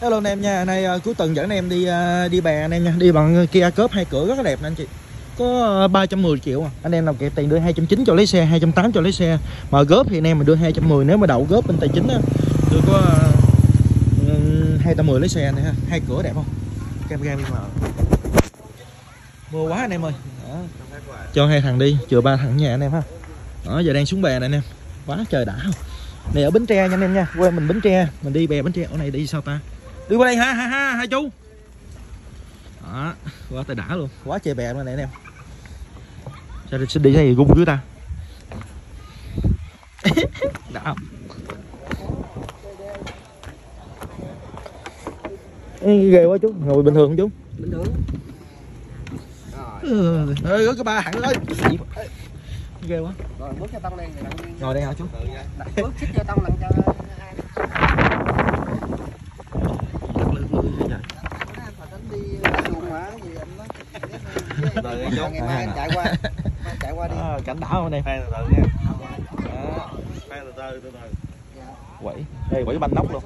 Hello anh em nha, nay uh, cuối tuần dẫn anh em đi uh, đi bè anh em nha, đi bằng Kia cớp hai cửa rất là đẹp nè anh chị. Có à, uh, 310 triệu à. Anh em nào kịp tiền đưa 290 cho lấy xe, 280 cho lấy xe. Mà góp thì anh em mình đưa 210 nếu mà đậu góp bên tài chính á. Tôi có uh, 210 lấy xe này ha, hai cửa đẹp không? cam đi mà. Mưa quá anh em ơi. Đó. Cho hai thằng đi, chừa ba thằng nhà anh em ha. Đó giờ đang xuống bè nè anh em. Quá trời đã không? Này ở Bến Tre nha anh em nha, quê mình Bến Tre, mình đi bè Bến Tre. Ở này đi sao ta? Đi qua đây ha ha ha hai chú. Đó, quá trời đã luôn, quá trời bè luôn này anh em. Sao xin đi cái gì gung cứ ta? đã không? Ê, ghê quá chú, ngồi bình thường không chú? bình thường Ừ, ơi có cái ba hẳn ơi. Ghê quá. rồi bước cho tông lên Ngồi đây hả chú? đặt bước xích cho tông lần cho phải đánh đi xuồng hả gì anh nói ngày mai anh chạy qua mai chạy qua đi À, cảnh đảo em. Phan từ từ nha. Phan từ từ từ từ. Quẩy. Đây quẩy banh nóc luôn.